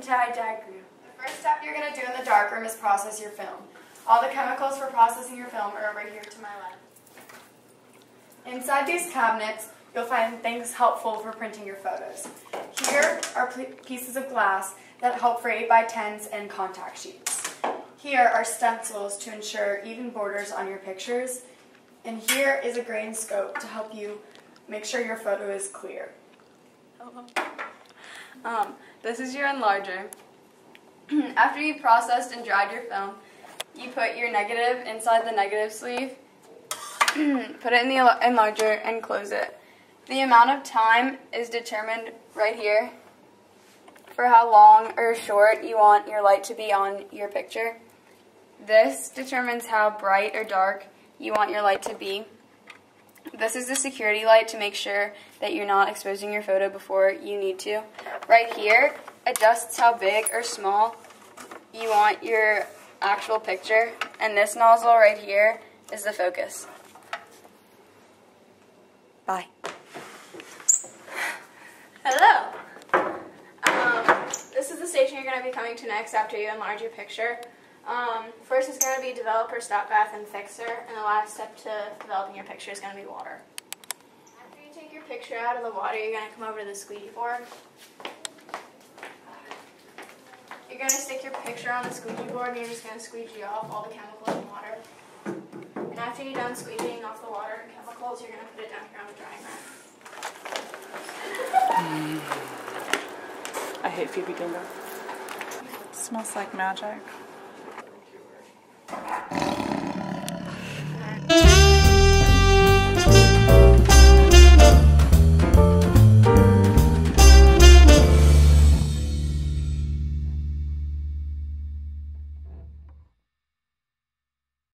Darkroom. The first step you're going to do in the darkroom is process your film. All the chemicals for processing your film are over here to my left. Inside these cabinets, you'll find things helpful for printing your photos. Here are pieces of glass that help for 8x10s and contact sheets. Here are stencils to ensure even borders on your pictures. And here is a grain scope to help you make sure your photo is clear. Hello. Um, this is your enlarger. After you've processed and dried your film, you put your negative inside the negative sleeve, put it in the enlarger, and close it. The amount of time is determined right here for how long or short you want your light to be on your picture. This determines how bright or dark you want your light to be. This is the security light to make sure that you're not exposing your photo before you need to. Right here adjusts how big or small you want your actual picture, and this nozzle right here is the focus. Bye. Hello. Um, this is the station you're going to be coming to next after you enlarge your picture. Um, first is going to be developer, stop bath, and fixer, and the last step to developing your picture is going to be water. After you take your picture out of the water, you're going to come over to the squeegee board. You're going to stick your picture on the squeegee board and you're just going to squeegee off all the chemicals and water. And after you're done squeegeeing off the water and chemicals, you're going to put it down here on the drying rack. Hmm. I hate Phoebe Dingo. Smells like magic.